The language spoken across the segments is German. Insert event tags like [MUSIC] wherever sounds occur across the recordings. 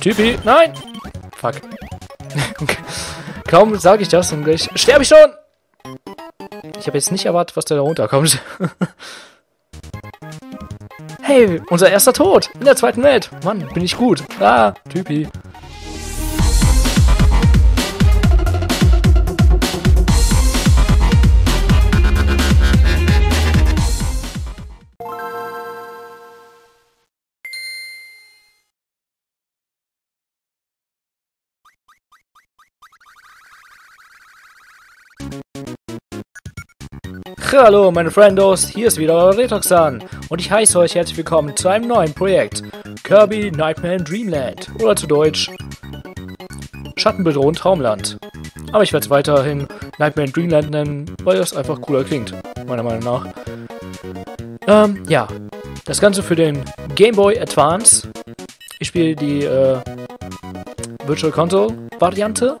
Typi, nein! Fuck. [LAUGHS] Kaum sage ich das und gleich sterbe ich schon! Ich habe jetzt nicht erwartet, was da runterkommt. [LAUGHS] hey, unser erster Tod in der zweiten Welt. Mann, bin ich gut. Ah, Typi. Hallo meine Friendos, hier ist wieder euer Retoxan und ich heiße euch herzlich willkommen zu einem neuen Projekt Kirby Nightmare in Dreamland oder zu Deutsch Schattenbedrohung Traumland. Aber ich werde es weiterhin Nightmare in Dreamland nennen, weil das einfach cooler klingt, meiner Meinung nach. Ähm, ja, das Ganze für den Game Boy Advance. Ich spiele die äh, Virtual Console Variante.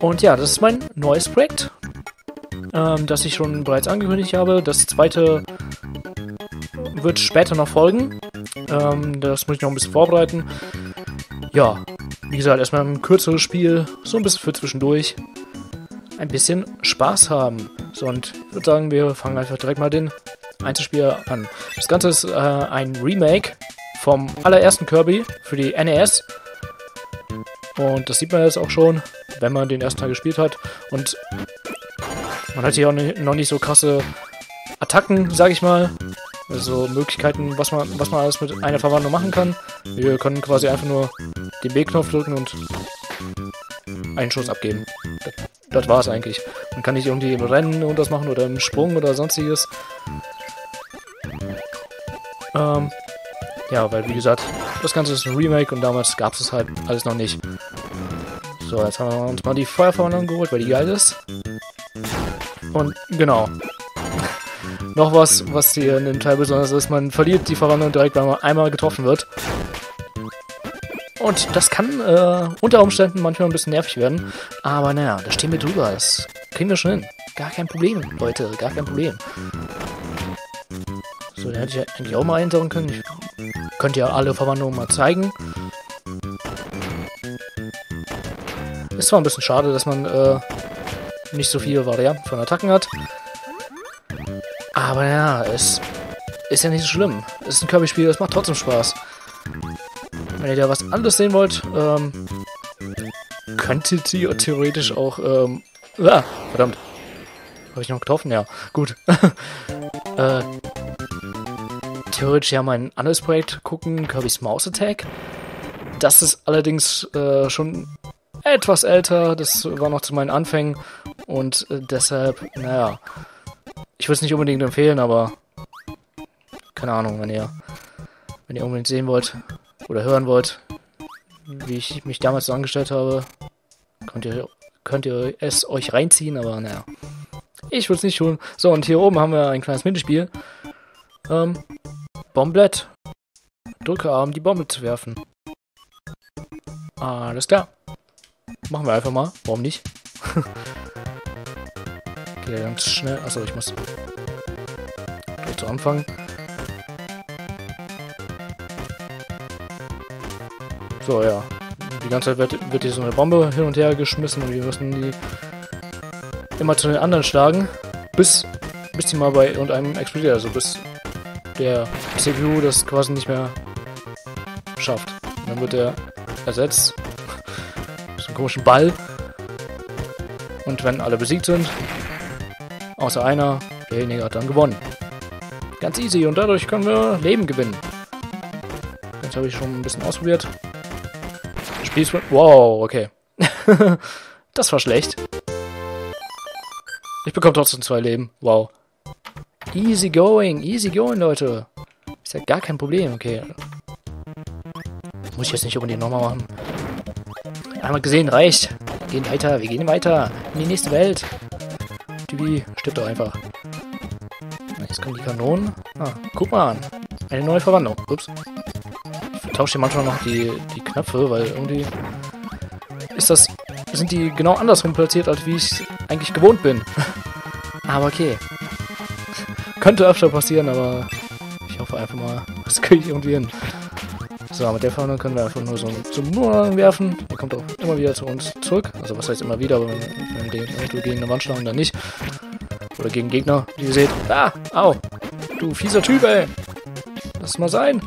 Und ja, das ist mein neues Projekt ähm, das ich schon bereits angekündigt habe. Das zweite wird später noch folgen. Ähm, das muss ich noch ein bisschen vorbereiten. Ja, wie gesagt, erstmal ein kürzeres Spiel, so ein bisschen für zwischendurch. Ein bisschen Spaß haben. So, und ich würde sagen, wir fangen einfach direkt mal den Einzelspieler an. Das Ganze ist äh, ein Remake vom allerersten Kirby für die NES. Und das sieht man jetzt auch schon, wenn man den ersten Teil gespielt hat. Und man hat hier auch noch nicht so krasse Attacken, sag ich mal. Also Möglichkeiten, was man, was man alles mit einer Verwandlung machen kann. Wir können quasi einfach nur den B-Knopf drücken und einen Schuss abgeben. Das, das war's eigentlich. Man kann nicht irgendwie im Rennen und das machen oder im Sprung oder sonstiges. Ähm, ja, weil wie gesagt, das Ganze ist ein Remake und damals gab es halt alles noch nicht. So, jetzt haben wir uns mal die Feuerverwandlung geholt, weil die geil ist. Und genau. Noch was, was hier in dem Teil besonders ist, man verliert die Verwandlung direkt, wenn man einmal getroffen wird. Und das kann äh, unter Umständen manchmal ein bisschen nervig werden. Aber naja, da stehen wir drüber. Das kriegen wir schon hin. Gar kein Problem, Leute. Gar kein Problem. So, den hätte ich eigentlich auch mal einsaugen können. Ich könnte ja alle Verwandlungen mal zeigen. Ist zwar ein bisschen schade, dass man äh, nicht so viele Varianten von Attacken hat. Aber ja, es ist ja nicht so schlimm. Es ist ein Kirby-Spiel, das macht trotzdem Spaß. Wenn ihr da was anderes sehen wollt, ähm, könntet ihr theoretisch auch, ähm, ah, verdammt. Habe ich noch getroffen? Ja, gut. [LAUGHS] äh, theoretisch ja mein anderes Projekt gucken, Kirby's Mouse Attack. Das ist allerdings äh, schon etwas älter, das war noch zu meinen Anfängen und äh, deshalb, naja, ich würde es nicht unbedingt empfehlen, aber keine Ahnung, wenn ihr, wenn ihr unbedingt sehen wollt oder hören wollt, wie ich mich damals so angestellt habe, könnt ihr, könnt ihr es euch reinziehen, aber naja. Ich würde es nicht tun. So, und hier oben haben wir ein kleines Minispiel. Ähm, Bomblet. Drücke Arm, die Bombe zu werfen. Alles klar. Machen wir einfach mal. Warum nicht? [LAUGHS] okay, ganz schnell. Achso, ich muss gleich zu Anfang. So, ja. Die ganze Zeit wird, wird hier so eine Bombe hin und her geschmissen und wir müssen die immer zu den anderen schlagen, bis, bis die mal bei irgendeinem explodiert. Also bis der CPU das quasi nicht mehr schafft. Und dann wird er ersetzt [LAUGHS] komischen Ball. Und wenn alle besiegt sind, außer einer, derjenige hat dann gewonnen. Ganz easy und dadurch können wir Leben gewinnen. Jetzt habe ich schon ein bisschen ausprobiert. Spielsprint. Wow, okay. [LAUGHS] das war schlecht. Ich bekomme trotzdem zwei Leben. Wow. Easy going, easy going, Leute. Ist ja gar kein Problem, okay. Muss ich jetzt nicht unbedingt nochmal machen. Einmal gesehen, reicht. Wir gehen weiter, wir gehen weiter. In die nächste Welt. Stirbt doch einfach. Jetzt kommen die Kanonen. Ah, guck mal an. Eine neue Verwandlung. Ups. Ich tausche hier manchmal noch die, die Knöpfe, weil irgendwie ist das, sind die genau andersrum platziert, als wie ich eigentlich gewohnt bin. [LAUGHS] aber okay. [LAUGHS] Könnte öfter passieren, aber ich hoffe einfach mal, [LAUGHS] das kriege ich irgendwie hin. So, mit der Fahne können wir einfach nur so, so einen Boomerang werfen. Der kommt auch immer wieder zu uns zurück. Also was heißt immer wieder, wenn, wenn wir den gegen eine Wand schlagen, dann nicht. Oder gegen Gegner, die ihr seht. Ah, au. Du fieser Typ, ey. Lass mal sein.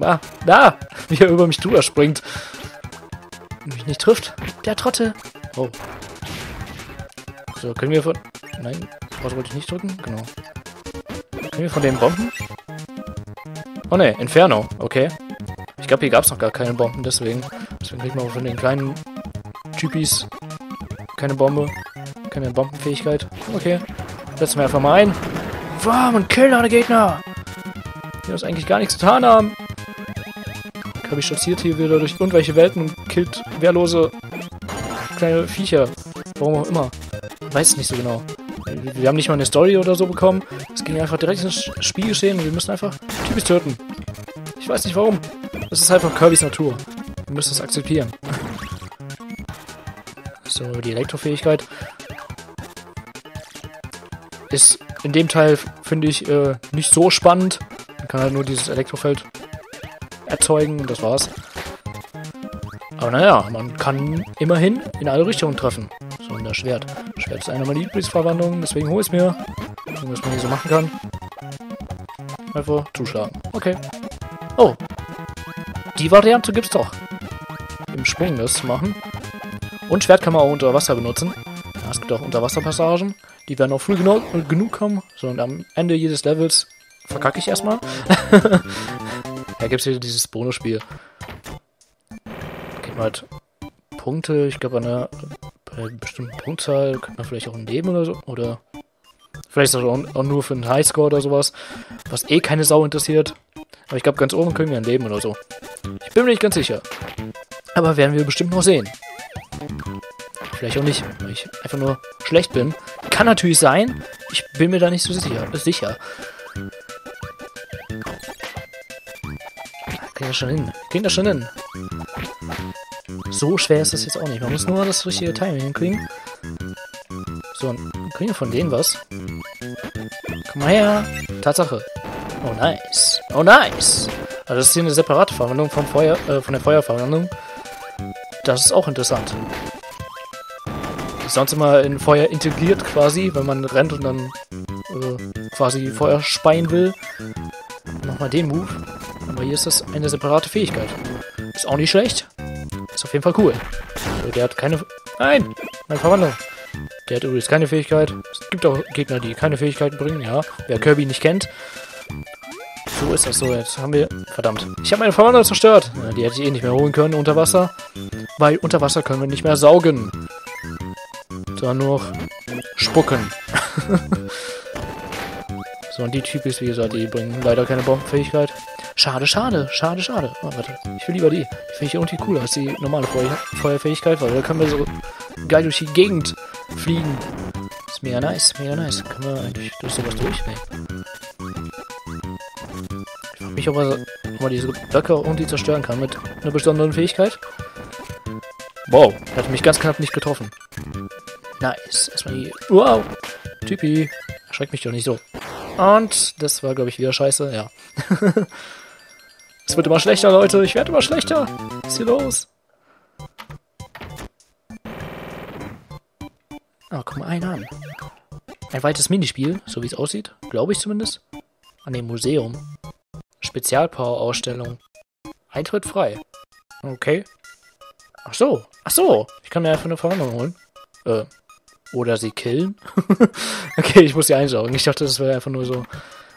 Ah, da, wie er über mich drüber springt. Und mich nicht trifft. Der Trottel. Oh. So, können wir von... Nein, was wollte ich nicht drücken? Genau. Können wir von den Bomben? Oh ne, Inferno. Okay. Ich glaube, hier gab es noch gar keine Bomben, deswegen. Deswegen kriegt man von den kleinen Typis keine Bombe. Keine Bombenfähigkeit. Okay. Setzen wir einfach mal ein. Wow, und killen alle Gegner. Die uns eigentlich gar nichts getan haben. Kirby stolziert hier wieder durch irgendwelche Welten und killt wehrlose kleine Viecher. Warum auch immer. Weiß nicht so genau. Wir haben nicht mal eine Story oder so bekommen. Es ging einfach direkt ins Spiel geschehen und wir müssen einfach Typis töten. Ich weiß nicht warum. Das ist einfach Kirbys Natur. Wir müssen es akzeptieren. So, die Elektrofähigkeit ist in dem Teil, finde ich, äh, nicht so spannend. Man kann halt nur dieses Elektrofeld erzeugen und das war's. Aber naja, man kann immerhin in alle Richtungen treffen. So in das Schwert. Schwert ist eine meiner Lieblingsverwandlungen, deswegen hole ich es mir. Und was man hier so machen kann. Einfach zuschlagen. Okay. Oh. Die Variante gibt's doch. Im Sprung das zu machen. Und Schwert kann man auch unter Wasser benutzen. Es gibt auch Unterwasserpassagen. Die werden auch früh genug, genug kommen. So, und am Ende jedes Levels verkacke ich erstmal. [LAUGHS] ja, gibt es hier dieses Bonusspiel. Kriegt man halt Punkte. Ich glaube, an einer bestimmten Punktzahl kriegt man vielleicht auch ein Leben oder so. Oder vielleicht auch, auch nur für einen Highscore oder sowas. Was eh keine Sau interessiert. Aber ich glaube, ganz oben können wir ein Leben oder so. Ich bin mir nicht ganz sicher. Aber werden wir bestimmt noch sehen. Vielleicht auch nicht, weil ich einfach nur schlecht bin. Kann natürlich sein. Ich bin mir da nicht so sicher. sicher. Kriegen wir schon hin. Kriegen das schon hin. So schwer ist das jetzt auch nicht. Man muss nur das richtige Timing hinkriegen. So, kriegen wir von denen was? Her. Tatsache. Oh, nice. Oh, nice. Also das ist hier eine separate Verwandlung vom Feuer, äh, von der Feuerverwandlung. Das ist auch interessant sonst immer in Feuer integriert quasi, wenn man rennt und dann äh, quasi Feuer speien will. Nochmal den Move. Aber hier ist das eine separate Fähigkeit. Ist auch nicht schlecht. Ist auf jeden Fall cool. Der hat keine... Nein! Meine Verwandlung. Der hat übrigens keine Fähigkeit. Gibt auch Gegner, die keine Fähigkeiten bringen, ja. Wer Kirby nicht kennt. So ist das so. Jetzt haben wir... Verdammt. Ich habe meine Verwandlung zerstört. Ja, die hätte ich eh nicht mehr holen können unter Wasser. Weil unter Wasser können wir nicht mehr saugen da nur spucken. [LAUGHS] so, und die Typis, wie gesagt, die bringen leider keine Bombenfähigkeit. Schade, schade, schade, schade. Oh, warte, ich will lieber die. Die finde ich irgendwie cooler als die normale Feuer Feuerfähigkeit, weil da können wir so geil durch die Gegend fliegen. Mega nice, mega nice. Können wir eigentlich durch sowas durch? Ich frage mich, ob man, diese Blöcke irgendwie zerstören kann mit einer besonderen Fähigkeit. Wow, hat mich ganz knapp nicht getroffen. Nice. Erstmal hier. Wow. Typi. Erschreckt mich doch nicht so. Und das war, glaube ich, wieder scheiße. Ja. [LAUGHS] es wird immer schlechter, Leute. Ich werde immer schlechter. Was ist hier los? Ah, guck mal einen an. Ein weites Minispiel, so wie es aussieht. Glaube ich zumindest. An dem Museum. Spezialpower-Ausstellung. Eintritt frei. Okay. Ach so. Ach so. Ich kann mir einfach eine Verwandlung holen. Äh, oder sie killen. [LAUGHS] okay, ich muss sie einsaugen. Ich dachte, das wäre einfach nur so.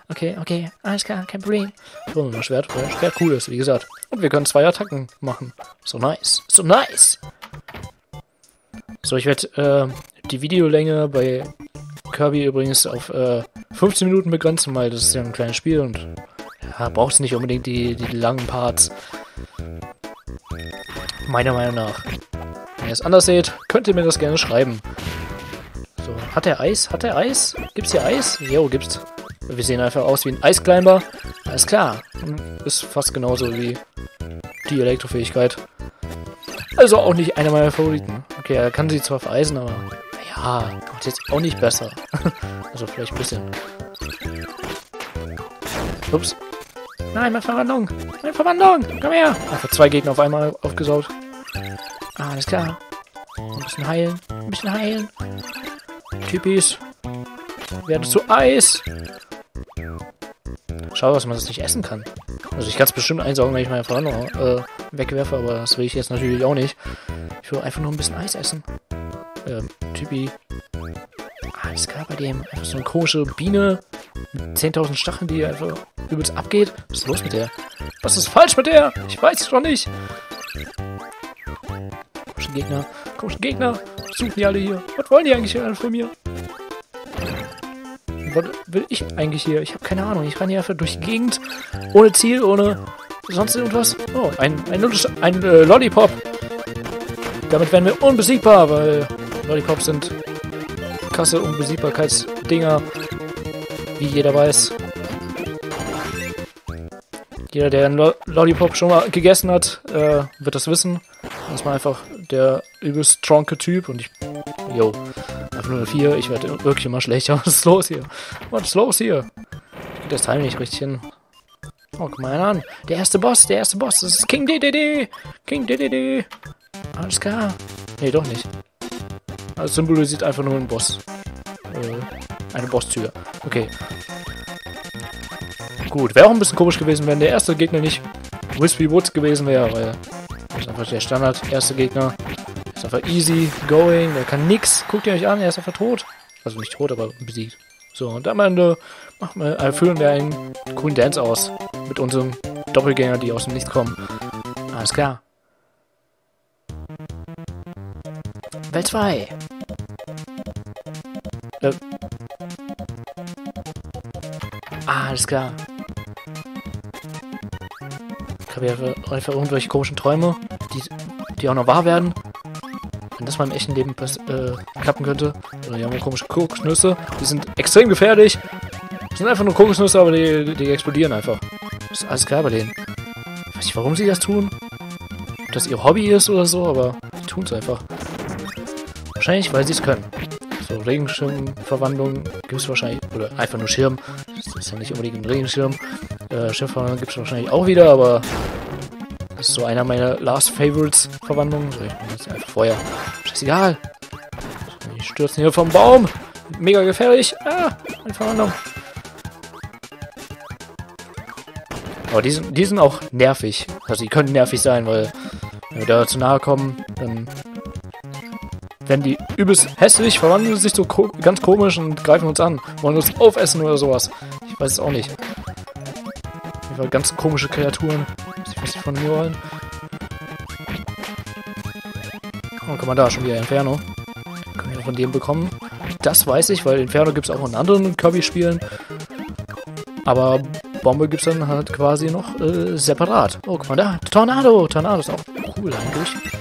Okay, okay, alles klar, kein Problem. So, ein Schwert, weil Schwert cool ist, wie gesagt. Und wir können zwei Attacken machen. So nice. So nice. So, ich werde äh, die Videolänge bei Kirby übrigens auf äh, 15 Minuten begrenzen, weil das ist ja ein kleines Spiel und ja, braucht es nicht unbedingt die, die langen Parts. Meiner Meinung nach. Wenn ihr es anders seht, könnt ihr mir das gerne schreiben. So, hat er Eis? Hat er Eis? Gibt's hier Eis? Jo, gibt's. Wir sehen einfach aus wie ein Eisclimber. Alles klar. Ist fast genauso wie die Elektrofähigkeit. Also auch nicht einer meiner Favoriten. Okay, er kann sie zwar vereisen, aber ja, ist jetzt auch nicht besser. [LAUGHS] also vielleicht ein bisschen. Ups. Nein, meine Verwandlung. Meine Verwandlung. Komm her. Einfach zwei Gegner auf einmal aufgesaugt. Ah, alles klar. Ein bisschen heilen. Ein bisschen heilen. Typis. Werde zu Eis. Schau, dass man das nicht essen kann. Also ich kann es bestimmt einsaugen, wenn ich meine Verwandlung äh, wegwerfe, aber das will ich jetzt natürlich auch nicht. Ich will einfach nur ein bisschen Eis essen. Ähm, Typi. Ah, alles klar bei dem. Einfach so eine komische Biene mit 10.000 Stacheln, die einfach übelst abgeht. Was ist los mit der? Was ist falsch mit der? Ich weiß es doch nicht. Komischen Gegner. Komischen Gegner. Was suchen die alle hier? Was wollen die eigentlich alle von mir? Was will ich eigentlich hier? Ich habe keine Ahnung. Ich renne hier einfach durch die Gegend. Ohne Ziel, ohne sonst irgendwas. Oh, ein, ein, ein äh, Lollipop. Damit werden wir unbesiegbar, weil Lollipops sind krasse Unbesiegbarkeitsdinger. Wie jeder weiß. Jeder, der einen Lollipop schon mal gegessen hat, äh, wird das wissen. Das ist mal einfach der übelst stronke Typ und ich. Yo. Einfach nur eine 4. Ich werde wirklich immer schlechter. [LAUGHS] Was ist los hier? Was ist los hier? Ich krieg das Teil nicht richtig hin. Oh, guck mal an. Der erste Boss, der erste Boss. Das ist King DDD. King DDD. Alles klar. Nee, doch nicht. Also symbolisiert einfach nur einen Boss. Äh, eine Bosstür. Okay. Gut, wäre auch ein bisschen komisch gewesen, wenn der erste Gegner nicht Wispy Woods gewesen wäre, weil das ist einfach der Standard erste Gegner. Ist einfach easy going, der kann nix. Guckt ihr euch an, er ist einfach tot. Also nicht tot, aber besiegt. So, und am Ende machen wir, äh, führen wir einen coolen Dance aus. Mit unserem Doppelgänger, die aus dem Nichts kommen. Alles klar. Welt 2. Äh. Ah, alles klar. Ich habe ja einfach irgendwelche komischen Träume, die, die auch noch wahr werden. Wenn das mal im echten Leben äh, klappen könnte. Oder die haben komische Kokosnüsse. Die sind extrem gefährlich. Das sind einfach nur Kokosnüsse, aber die, die explodieren einfach. Das ist alles klar bei denen. Ich weiß nicht, warum sie das tun. Ob das ihr Hobby ist oder so, aber sie tun es einfach. Wahrscheinlich, weil sie es können. So, Regenschirmverwandlung gibt es wahrscheinlich, oder einfach nur Schirm. Das ist ja nicht unbedingt ein Regenschirm. Äh, Schirmverwandlung gibt es wahrscheinlich auch wieder, aber das ist so einer meiner Last Favorites Verwandlungen. So, ich bin jetzt einfach Feuer. Scheißegal. Die stürzen hier vom Baum. Mega gefährlich. Ah, eine Verwandlung. Aber die sind, die sind auch nervig. Also die können nervig sein, weil wenn wir da zu nahe kommen, dann werden die übelst hässlich, verwandeln sich so ko ganz komisch und greifen uns an. Wollen uns aufessen oder sowas. Ich weiß es auch nicht. Auf jeden ganz komische Kreaturen. Ich weiß nicht, von mir wollen. Oh, guck mal da, schon wieder Inferno. Können wir von dem bekommen. Das weiß ich, weil Inferno gibt es auch in anderen Kirby-Spielen. Aber Bombe gibt es dann halt quasi noch äh, separat. Oh, guck mal da. Tornado. Tornado ist auch cool eigentlich.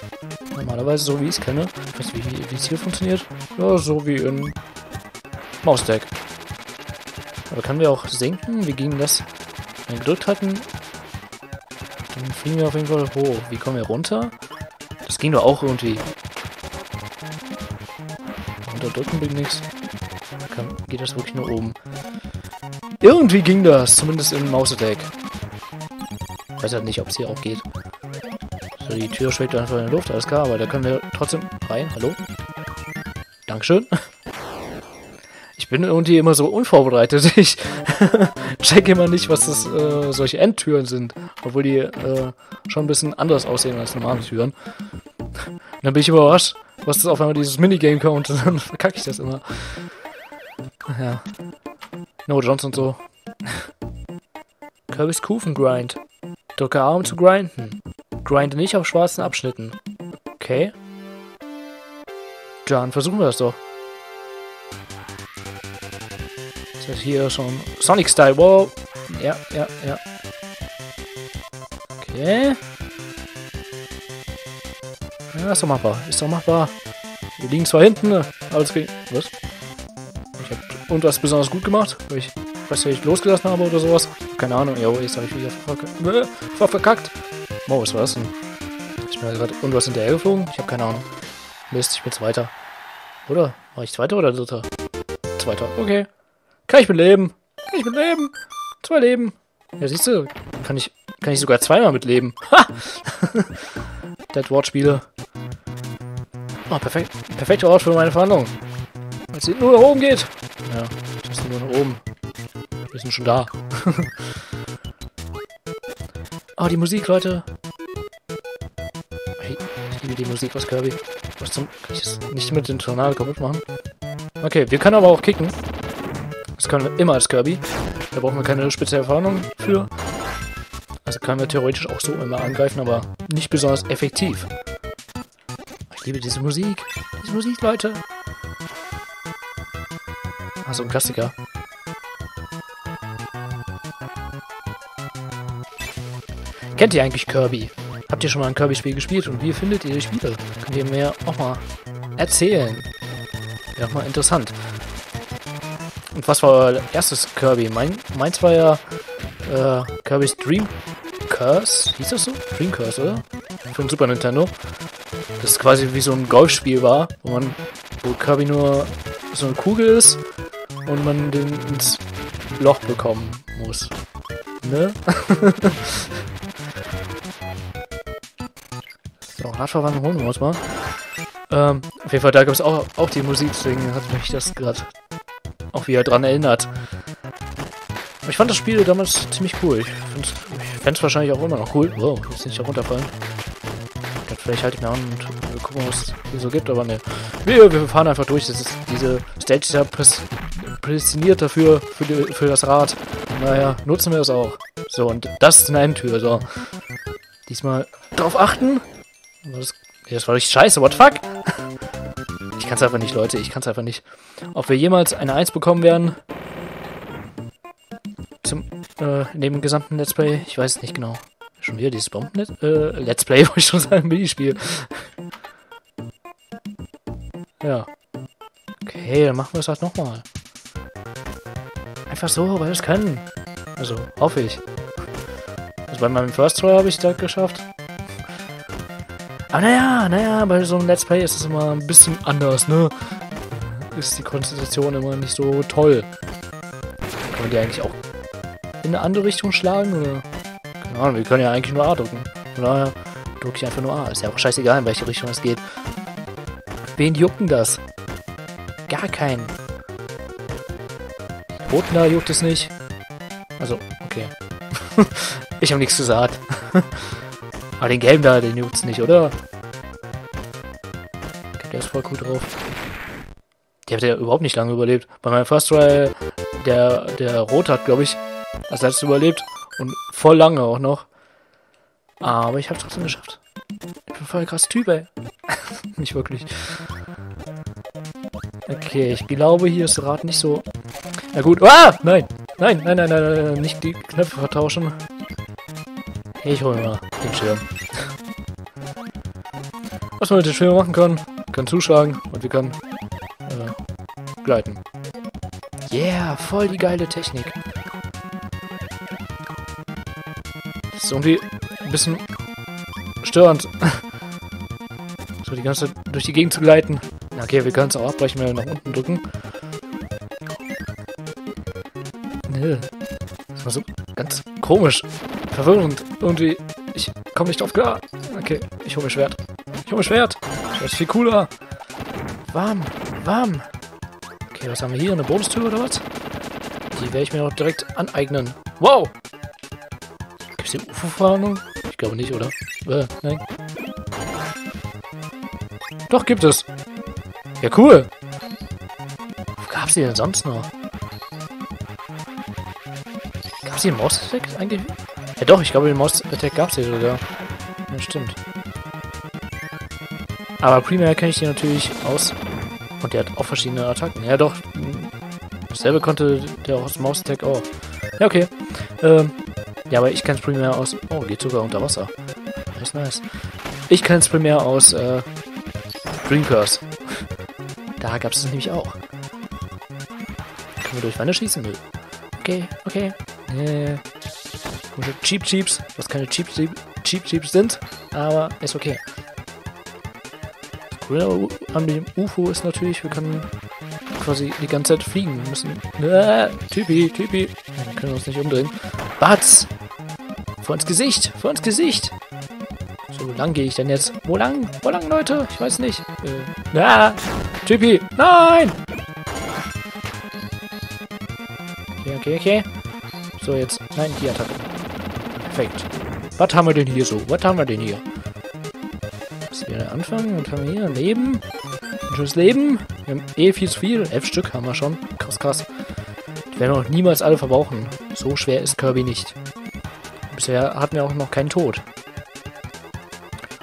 Normalerweise so wie ich es kenne. Ich weiß nicht, wie, wie es hier funktioniert. Ja, so wie in Mausdeck. Aber können wir auch senken? Wie ging das? Wenn wir gedrückt hatten, dann fliegen wir auf jeden Fall hoch. Wie kommen wir runter? Das ging doch auch irgendwie. Unterdrücken bringt nichts. Geht das wirklich nur oben? Irgendwie ging das, zumindest im Mausattack. Ich weiß halt nicht, ob es hier auch geht. So, die Tür schwebt einfach in der Luft, alles klar, aber da können wir trotzdem rein. Hallo? Dankeschön. Ich bin irgendwie immer so unvorbereitet. [LAUGHS] Ich check immer nicht, was das äh, solche Endtüren sind. Obwohl die äh, schon ein bisschen anders aussehen als normale Türen. Und dann bin ich überrascht, was das auf einmal dieses Minigame kommt. Und [LAUGHS] dann verkacke ich das immer. Ja. No Johnson und so. Kirby's Kufen Grind. Drücke um zu grinden. Grinde nicht auf schwarzen Abschnitten. Okay. Dann versuchen wir das doch. Das ist hier schon Sonic-Style. Wow. Ja, ja, ja. Okay. Ja, ist doch machbar. Ist doch machbar. Wir liegen zwar hinten, aber es ging. Was? Ich hab irgendwas besonders gut gemacht, weil ich weiß nicht, ich losgelassen habe oder sowas. Keine Ahnung. Jo, jetzt habe ich wieder verkackt. verkackt. Oh, was war das denn? Ich bin gerade irgendwas hinterhergeflogen? Ich habe keine Ahnung. Mist, ich bin Zweiter. Oder? War ich Zweiter oder Dritter? Zweiter. Okay. Kann ich mit. Kann ich mit. Zwei Leben. Ja, siehst du, kann ich, kann ich sogar zweimal mitleben. Ha! [LAUGHS] Dead Wortspiele. Oh, perfekt, perfekter Ort für meine Verhandlung. Weil es nur nach oben geht. Ja, das ist nur nach oben. Wir sind schon da. oh, [LAUGHS] die Musik, Leute. Ich liebe die Musik aus Kirby. Was zum... Kann ich das nicht mit dem Tornado kaputt machen? Okay, wir können aber auch kicken. Das können wir immer als Kirby. Da brauchen wir keine spezielle Verhandlung für. Also können wir theoretisch auch so immer angreifen, aber nicht besonders effektiv. Ich liebe diese Musik. Diese Musik, Leute. Also ein Klassiker. Kennt ihr eigentlich Kirby? Habt ihr schon mal ein Kirby-Spiel gespielt und wie findet ihr die Spiele? Könnt ihr mir auch mal erzählen. Wäre auch mal interessant. Und was war euer erstes Kirby? Mein, meins war ja äh, Kirby's Dream Curse. Hieß das so? Dream Curse, oder? Für ein Super Nintendo. Das quasi wie so ein Golfspiel war, wo man, wo Kirby nur so eine Kugel ist und man den ins Loch bekommen muss. Ne? [LAUGHS] so, Radverwandlung holen wir uns mal. Ähm, auf jeden Fall, da gab es auch, auch die Musik, deswegen hat mich das gerade auch wieder dran erinnert. Ich fand das Spiel damals ziemlich cool. Ich fände es wahrscheinlich auch immer noch cool. Wow, jetzt nicht auch runterfallen. Dann vielleicht halte ich mir an und gucken, was es hier so gibt, aber ne. Wir, wir fahren einfach durch. Das ist, diese Stage ist ja prädestiniert dafür, für, die, für das Rad. Naja, nutzen wir es auch. So, und das ist eine Endtür, so. Diesmal drauf achten. Das, das war richtig scheiße, what the fuck? Ich kann es einfach nicht, Leute. Ich kann es einfach nicht. Ob wir jemals eine 1 bekommen werden, zum, äh, in dem gesamten Let's Play, ich weiß es nicht genau. Schon wieder dieses Bomben äh, Let's Play, [LAUGHS] wollte ich schon sagen, Minispiel. ja. Okay, dann machen wir es halt nochmal. Einfach so, weil wir es können. Also, hoffe ich. Also bei meinem First Try habe ich das geschafft. Aber naja, naja, bei so einem Let's Play ist es immer ein bisschen anders, ne? Ist die Konzentration immer nicht so toll. Kann man die eigentlich auch in eine andere Richtung schlagen, oder? Keine Ahnung, wir können ja eigentlich nur A drücken. Von daher drücke ich einfach nur A. Ist ja auch scheißegal, in welche Richtung es geht. Wen jucken das? Gar keinen. Da juckt es nicht. Also, okay. [LAUGHS] ich habe nichts gesagt. [LAUGHS] Aber den gelben da, den juckt's nicht, oder? Der ist voll gut drauf. Der hat ja überhaupt nicht lange überlebt. Bei meinem First Try, der, der Rot hat, glaube ich, als letztes überlebt. Und voll lange auch noch. Aber ich habe trotzdem geschafft. Ich bin voll krass Typ, ey. [LAUGHS] nicht wirklich. Okay, ich glaube, hier ist das Rad nicht so... Na gut. Ah! Nein! Nein, nein, nein, nein, nein, nicht die Knöpfe vertauschen. Ich hole mal den Schirm. Was man mit dem Schirm machen kann, kann zuschlagen und wir können äh, gleiten. Yeah, voll die geile Technik. Das ist irgendwie ein bisschen störend. [LAUGHS] so die ganze Zeit durch die Gegend zu gleiten. Okay, wir können es auch abbrechen, wenn wir nach unten drücken. Nö. Das war so ganz komisch verwirrend. Irgendwie, ich komme nicht drauf klar. Okay, ich hole mir Schwert. Ich hole mir Schwert. Schwert ist viel cooler. Warm, warm. Okay, was haben wir hier? Eine Bonustür oder was? Die werde ich mir auch direkt aneignen. Wow! Gibt es hier UFO-Warnung? Ich glaube nicht, oder? Äh, nein. Doch, gibt es. Ja, cool. Wo gab es die denn sonst noch? Es hier einen Mouse-Effekt eigentlich? Ja doch, ich glaube, den Mouse Attack gab es hier sogar. Ja, stimmt. Aber primär kenne ich den natürlich aus. Und der hat auch verschiedene Attacken. Ja doch. Dasselbe konnte der aus Mouse Attack auch. Ja, okay. Ähm, ja, aber ich kenne es primär aus... Oh, geht sogar unter Wasser. Nice, nice. Ich kenne es primär aus äh, Curse. Da gab es nämlich auch. Können wir durch Wanne schießen? Okay, okay. Yeah. Cheap Cheeps, was keine Cheap Cheap Cheeps sind, aber ist okay. Das Coole an dem UFO ist natürlich, wir können quasi die ganze Zeit fliegen müssen. Äh, Typi, Typi. Wir können uns nicht umdrehen. Batz! Vor ins Gesicht! Vor ins Gesicht! So, wo lang gehe ich denn jetzt? Wo lang? Wo lang, Leute? Ich weiß nicht. Äh, ah! Typi! Nein! Okay, okay, okay. So, jetzt. Nein, die Attacke. Perfekt. Was haben wir denn hier so? Was haben wir denn hier? Hier der Anfang. Was haben wir hier? Leben. Ein schönes Leben. Wir haben eh viel zu viel. Elf Stück haben wir schon. Krass, krass. Die werden auch niemals alle verbrauchen. So schwer ist Kirby nicht. Bisher hatten wir auch noch keinen Tod.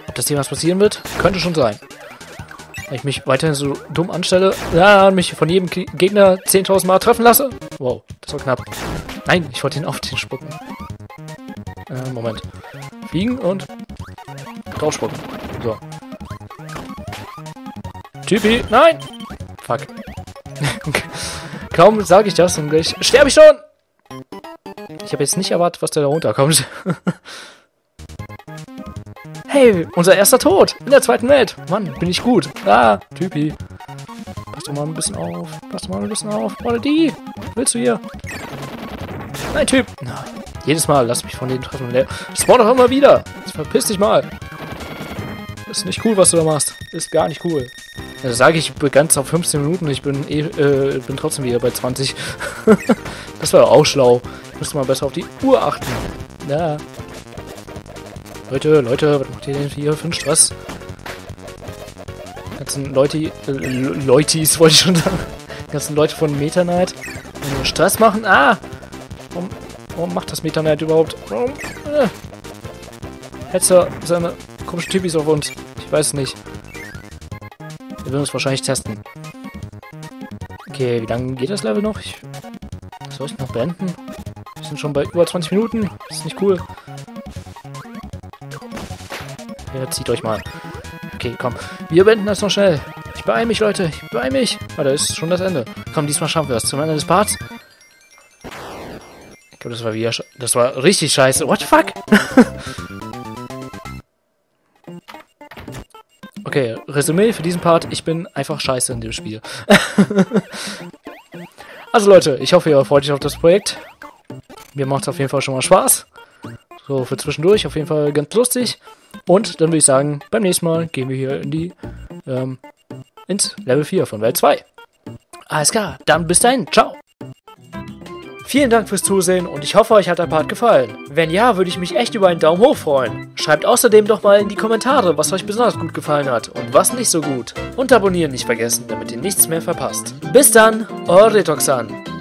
Ob das hier was passieren wird? Könnte schon sein. Wenn ich mich weiterhin so dumm anstelle, ja, mich von jedem Gegner 10.000 Mal treffen lasse. Wow, das war knapp. Nein, ich wollte ihn auf den spucken. Äh, Moment. Fliegen und draufspucken. So. Typi, nein! Fuck. [LAUGHS] Kaum sage ich das und gleich sterbe ich schon! Ich habe jetzt nicht erwartet, was da runterkommt. [LAUGHS] hey, unser erster Tod in der zweiten Welt. Mann, bin ich gut. Ah, Typi. Pass doch mal ein bisschen auf. Pass doch mal ein bisschen auf. Oder die. Willst du hier? Nein, Typ. Na, jedes Mal lass mich von denen treffen. Der spawnt doch immer wieder. Jetzt verpiss dich mal. Ist nicht cool, was du da machst. Ist gar nicht cool. Also sage ich ganz auf 15 Minuten, ich bin eh, äh, bin trotzdem wieder bei 20. das war auch schlau. Ich müsste mal besser auf die Uhr achten. Ja. Leute, Leute, was macht ihr denn hier für einen Stress? Ganzen Leute, äh, Leutis wollte ich schon sagen. Ganzen Leute von Meta Knight. Stress machen? Ah! Warum, macht das Meta Knight überhaupt? Warum? Äh. Du seine komischen Typis auf uns? Ich weiß nicht. Wir werden es wahrscheinlich testen. Okay, wie lange geht das Level noch? Ich, soll ich noch beenden? Wir sind schon bei über 20 Minuten. Das ist nicht cool. Ja, zieht euch mal. Okay, komm. Wir beenden das noch schnell. Ich beeile mich, Leute. Ich beeile mich. Ah, da ist schon das Ende. Komm, diesmal schaffen wir das. Zum Ende des Parts. Ich glaube, das war wieder... Das war richtig scheiße. What the fuck? [LAUGHS] Okay, Resümee für diesen Part. Ich bin einfach scheiße in dem Spiel. [LAUGHS] also Leute, ich hoffe, ihr freut euch auf das Projekt. Mir macht es auf jeden Fall schon mal Spaß. So für zwischendurch auf jeden Fall ganz lustig. Und dann würde ich sagen, beim nächsten Mal gehen wir hier in die ähm, ins Level 4 von Welt 2. Alles klar, dann bis dahin. Ciao. Vielen Dank fürs Zusehen und ich hoffe, euch hat der Part gefallen. Wenn ja, würde ich mich echt über einen Daumen hoch freuen. Schreibt außerdem doch mal in die Kommentare, was euch besonders gut gefallen hat und was nicht so gut. Und abonnieren nicht vergessen, damit ihr nichts mehr verpasst. Bis dann, eure Retoxan.